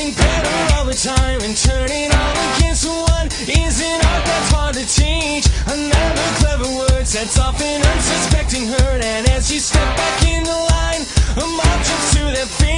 getting better all the time and turning all against one isn't art that's hard to teach. Another clever word sets off an unsuspecting hurt, and as you step back in the line, a mob jumps to their feet.